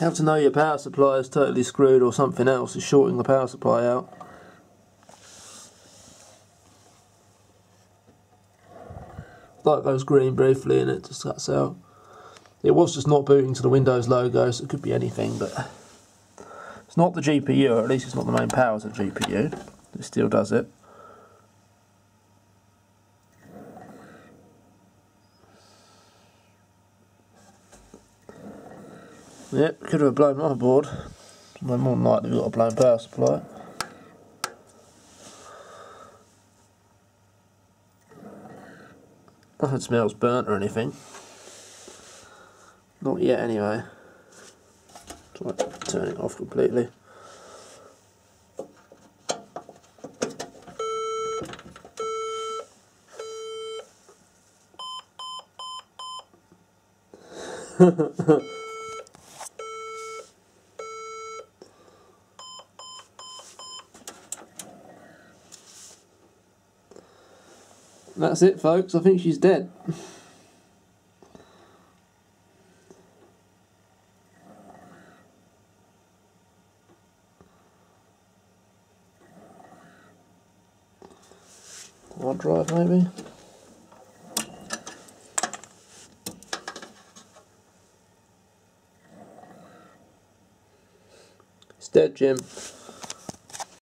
Have to know your power supply is totally screwed or something else is shorting the power supply out. Light goes green briefly and it just cuts out. It was just not booting to the Windows logo, so it could be anything, but it's not the GPU, or at least it's not the main powers of GPU. It still does it. Yep, could have blown my board. No more than likely we've got a blown power supply. Nothing smells burnt or anything. Not yet anyway. Try turn it off completely. That's it folks, I think she's dead. Hard drive maybe? It's dead Jim.